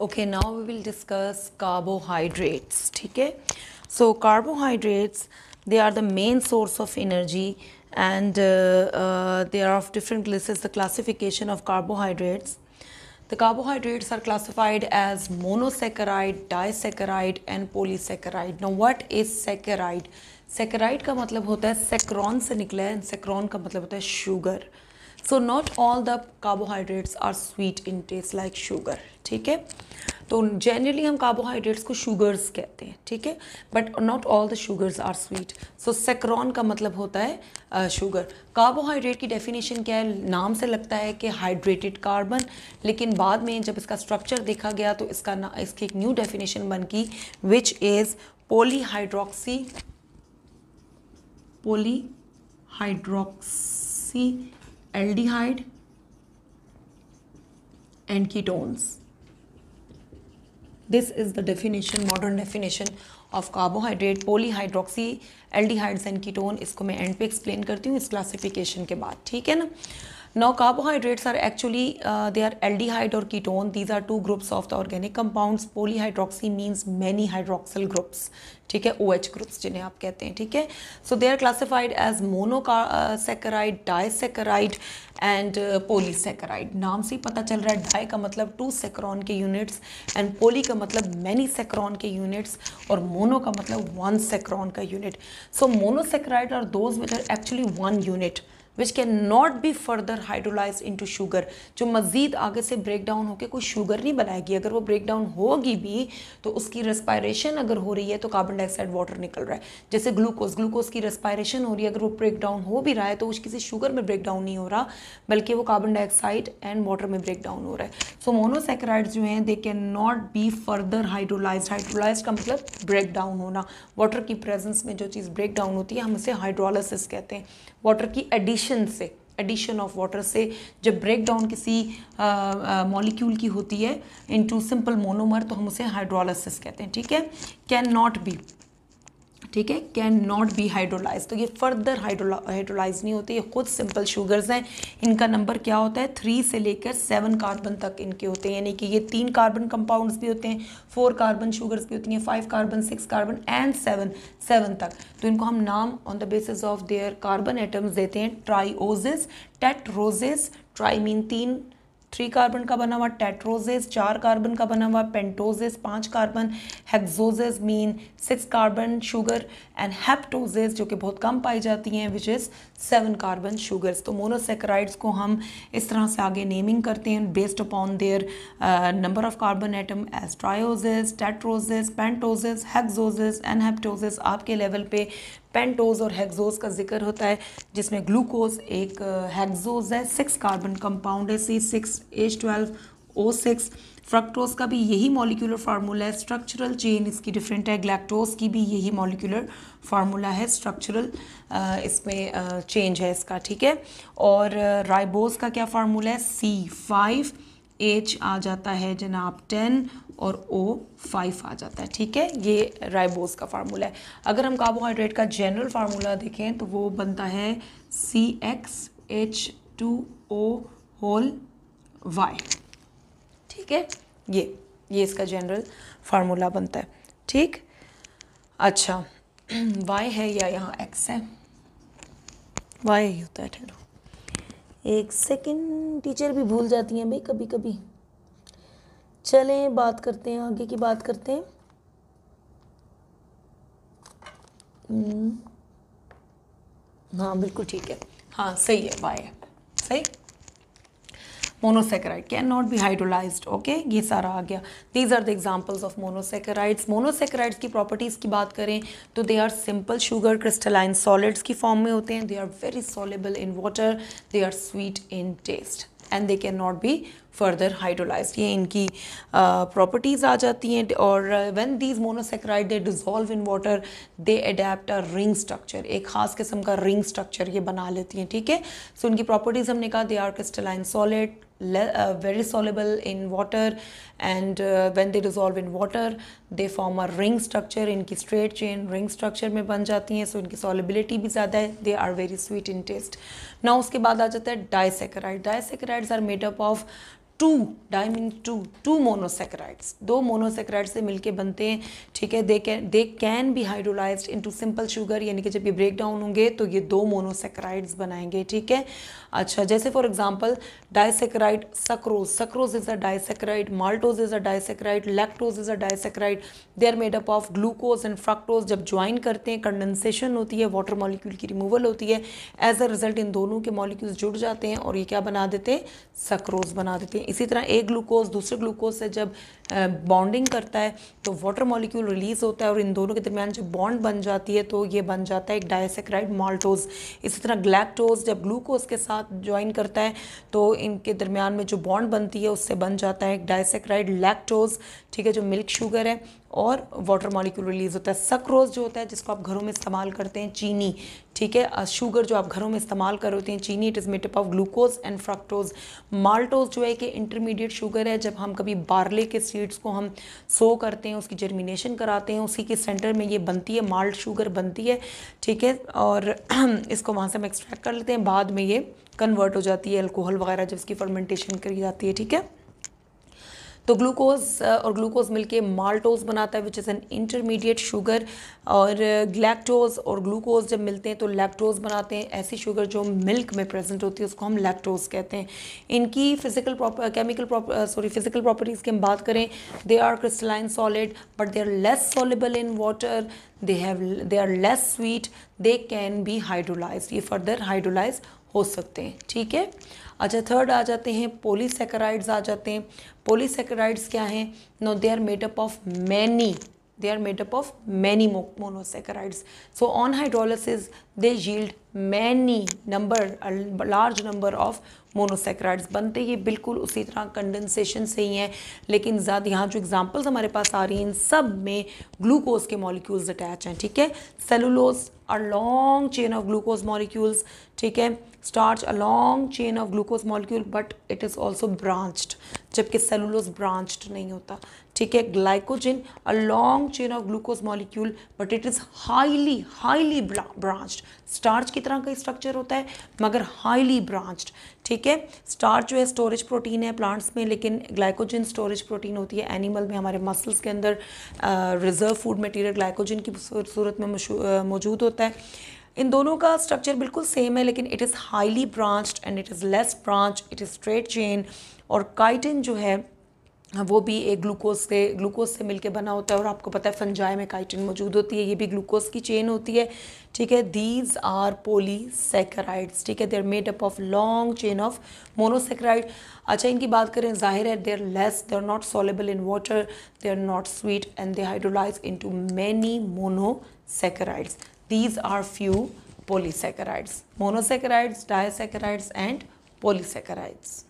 Okay now we will discuss carbohydrates ठीक है? So carbohydrates they are the main source of energy and they are of different this is the classification of carbohydrates the carbohydrates are classified as monosaccharide disaccharide and polysaccharide no what is saccharide saccharide का मतलब होता है सेक्रॉन से निकला है and सेक्रॉन का मतलब होता है sugar so not all the carbohydrates are sweet in taste like sugar ठीक है? तो जनरली हम कार्बोहाइड्रेट्स को शुगर्स कहते हैं, ठीक है? But not all the sugars are sweet so सेक्रॉन का मतलब होता है शुगर कार्बोहाइड्रेट की डेफिनेशन क्या है? नाम से लगता है कि हाइड्रेटेड कार्बन लेकिन बाद में जब इसका स्ट्रक्चर देखा गया तो इसका ना, इसकी एक न्यू डेफिनेशन बन की which is polyhydroxy polyhydroxy aldehyde and ketones this is the definition modern definition of carbohydrate polyhydroxy aldehydes and ketone इसको मैं एंड पे एक्सप्लेन करती हूँ इस क्लासिफिकेशन के बाद, ठीक है ना? Now carbohydrates are actually they are aldehyde और ketone these are two groups of the organic compounds polyhydroxy means many hydroxyl groups ठीक है? ओ एच ग्रुप्स जिन्हें आप कहते हैं, ठीक है? So they are classified as monosaccharide di disaccharide and polysaccharide नाम से ही पता चल रहा है डाई का मतलब टू सेक्रॉन के यूनिट्स एंड पोली का मतलब मैनी सेक्रॉन के यूनिट्स और मोनो का मतलब वन सेक्रॉन का unit so monosaccharide are those which are actually one unit which can not be further hydrolyse into sugar जो मज़ीद आगे से ब्रेक डाउन होकर कोई शुगर नहीं बनाएगी, अगर वो ब्रेक डाउन होगी भी तो उसकी रेस्पायरेशन अगर हो रही है तो कार्बन डाइऑक्साइड वाटर निकल रहा है। जैसे ग्लूकोज ग्लूकोज की रेस्पायरेशन हो रही है, अगर वो ब्रेक डाउन हो भी रहा है तो उस किसी शुगर में ब्रेक डाउन नहीं हो रहा, बल्कि वो कार्बन डाइऑक्साइड एंड वाटर में ब्रेक डाउन हो रहा है। सो मोनोसेक्राइड जो हैं they can not be further hydrolyse hydrolyse का मतलब ब्रेक डाउन होना। वाटर की प्रेजेंस में जो चीज़ ब्रेक डाउन होती है, हम उसे हाइड्रोलिसिस कहते हैं। वाटर की एडिशन से एडिशन ऑफ़ वाटर से जब ब्रेक डाउन किसी मॉलिक्यूल की होती है इनटू सिंपल मोनोमर तो हम उसे हाइड्रोलिसिस कहते हैं, ठीक है? कैन नॉट बी ठीक है कैन नॉट बी हाइड्रोलाइज तो ये फर्दर हाइड्रोलाइज नहीं होते, ये खुद सिंपल शुगर्स हैं। इनका नंबर क्या होता है? थ्री से लेकर सेवन कार्बन तक इनके होते हैं। यानी कि ये तीन कार्बन कंपाउंड्स भी होते हैं फोर कार्बन शुगर्स भी होती हैं five carbon six carbon and seven seven तक। तो इनको हम नाम on the basis of their carbon atoms देते हैं ट्राईओजिस टेट्रोजिस ट्राई मीन तीन थ्री कार्बन का बना हुआ, टेट्रोजेस चार कार्बन का बना हुआ, पेंटोजेस पाँच carbon, hexoses mean six carbon sugar and heptoses जो कि बहुत कम पाई जाती हैं which is seven carbon sugars तो मोनोसेक्राइड्स को हम इस तरह से आगे नेमिंग करते हैं based upon their number of carbon atom as trioses tetroses pentoses hexoses and heptoses आपके लेवल पे पेंटोज और हेक्सोज का ज़िक्र होता है, जिसमें ग्लूकोज एक हेक्सोज है सिक्स कार्बन कंपाउंड है C six H twelve O six fructose का भी यही मॉलिकुलर फार्मूला है स्ट्रक्चरल चेन इसकी डिफरेंट है ग्लैक्टोज की भी यही मॉलिकुलर फार्मूला है स्ट्रक्चरल इसमें चेंज है इसका, ठीक है? और राइबोज का क्या फार्मूला है? सी फाइव एच आ जाता है, जनाब टेन, और ओ फाइव आ जाता है। ठीक है? ये राइबोस का फार्मूला है। अगर हम कार्बोहाइड्रेट का जनरल फार्मूला देखें तो वो बनता है C X H two O whole Y ठीक है? ये ये इसका जनरल फार्मूला बनता है। ठीक? अच्छा। वाई है या यहाँ एक्स है? वाई ही होता है, ठहरो। एक सेकंड टीचर भी भूल जाती हैं भाई कभी कभी चलें, बात करते हैं, आगे की बात करते हैं। हम्म। हाँ बिल्कुल ठीक है। हाँ सही है बाय सही? Monosaccharide can not be hydrolyse okay ये सारा आ गया। These are the examples of monosaccharides monosaccharides की प्रॉपर्टीज़ की बात करें तो they are simple sugar crystalline solids की फॉर्म में होते हैं। They are very soluble in water they are sweet in taste and they can not be further hydrolyse ये इनकी प्रॉपर्टीज़ uh, आ जाती हैं। और when these monosaccharide they dissolve in water they adapt ring structure एक खास किस्म का रिंग स्ट्रक्चर ये बना लेती हैं ठीक है? सो so, इनकी प्रॉपर्टीज़ हमने कहा they are crystalline solid uh, very soluble in water and uh, when they dissolve in water they form a ring structure इनकी straight chain ring structure में बन जाती हैं so इनकी solubility भी ज़्यादा है they are very sweet in taste now उसके बाद आ जाता है disaccharides disaccharides are made up of two di mean two two monosaccharides दो मोनोसेक्राइड से मिलके बनते हैं, ठीक है? They can they can be hydrolysed into simple sugar यानी कि जब ये ब्रेक डाउन होंगे तो ये दो मोनोसेक्राइड्स बनाएँगे, ठीक है? अच्छा जैसे for example disaccharide sucrose sucrose is a disaccharide maltose is a disaccharide lactose is a disaccharide they are made up of glucose and fructose जब ज्वाइन करते हैं कंडेंसेशन होती है वाटर मॉलिक्यूल की रिमूवल होती है एज अ रिज़ल्ट इन दोनों के मॉलिक्यूल्स जुड़ जाते हैं और ये क्या बना देते हैं? सक्रोज बना देते हैं। इसी तरह एक ग्लूकोज, दूसरे ग्लूकोज से जब बॉन्डिंग करता है तो वाटर मॉलिक्यूल रिलीज़ होता है और इन दोनों के दरमियान जब बॉन्ड बन जाती है तो ये बन जाता है एक डायसेक्राइड माल्टोज इसी तरह ग्लैक्टोज जब ग्लूकोज के साथ ज्वाइन करता है तो इनके दरमियान में जो बॉन्ड बनती है, उससे बन जाता है एक डायसेक्राइड लैक्टोज ठीक है, जो मिल्क शुगर है। और वाटर मॉलिक्यूल रिलीज़ होता है। सक्रोज जो होता है, जिसको आप घरों में इस्तेमाल करते हैं, चीनी, ठीक है? शुगर जो आप घरों में इस्तेमाल कर होते हैं, चीनी it is made up of glucose and fructose maltose जो है कि इंटरमीडिएट शुगर है, जब हम कभी बारले के सीड्स को हम सो करते हैं, उसकी जर्मिनेशन कराते हैं, उसी के सेंटर में ये बनती है माल्ट शुगर बनती है, ठीक है? और इसको वहाँ से हम एक्सट्रैक्ट कर लेते हैं, बाद में ये कन्वर्ट हो जाती है अल्कोहल वगैरह जब इसकी फर्मेंटेशन करी जाती है, ठीक है? तो ग्लूकोज और ग्लूकोज मिलके माल्टोज बनाता है which is an intermediate sugar और ग्लैक्टोज और ग्लूकोज जब मिलते हैं तो लैक्टोज बनाते हैं। ऐसी शुगर जो मिल्क में प्रेजेंट होती है, उसको हम लैक्टोज कहते हैं। इनकी physical chemical sorry physical properties की हम बात करें they are crystalline solid but they are less soluble in water they have they are less sweet they can be hydrolyse ये फर्दर हाइड्रोलाइज हो सकते हैं, ठीक है? अच्छा थर्ड आ जाते हैं पोलीसेकराइड्स आ जाते हैं। पोलीसेकराइड्स क्या हैं? No they are made up of many they are made up of many monosaccharides so on hydrolysis they yield many number large number of monosaccharides बनते ये बिल्कुल उसी तरह कंडेंसेशन से ही हैं। लेकिन ज़्यादा यहाँ जो एग्जांपल्स हमारे पास आ रही हैं इन सब में ग्लूकोज के मॉलिक्यूल्स अटैच हैं, ठीक है? Cellulose a long chain of glucose molecules ठीक है? Starch a long chain of glucose molecule but it is also branched जबकि सेलुलोज ब्रांच्ड नहीं होता, ठीक है? Glycogen a long chain of glucose molecule but it is highly highly branched starch की तरह का स्ट्रक्चर होता है, मगर हाईली ब्रांच्ड ठीक है? स्टार्च जो है स्टोरेज प्रोटीन है प्लांट्स में, लेकिन ग्लाइकोजन स्टोरेज प्रोटीन होती है एनिमल में, हमारे मसल्स के अंदर रिज़र्व फ़ूड मटेरियल ग्लाइकोजिन की सूरत में मौजूद होता है। इन दोनों का स्ट्रक्चर बिल्कुल सेम है, लेकिन it is highly branched and it is less branch it is straight chain और काइटिन जो है वो भी एक ग्लूकोज से ग्लूकोज से मिलके बना होता है और आपको पता है फंजाई में काइटिन मौजूद होती है, ये भी ग्लूकोज की चेन होती है, ठीक है? दीज आर पोलीसेक्राइड्स ठीक है? They are made up of long chain of monosaccharide अच्छा इनकी बात करें, ज़ाहिर है they are less they are not soluble in water they are not sweet and they hydrolyse into many monosaccharides these are few polysaccharides. Monosaccharides, disaccharides and polysaccharides.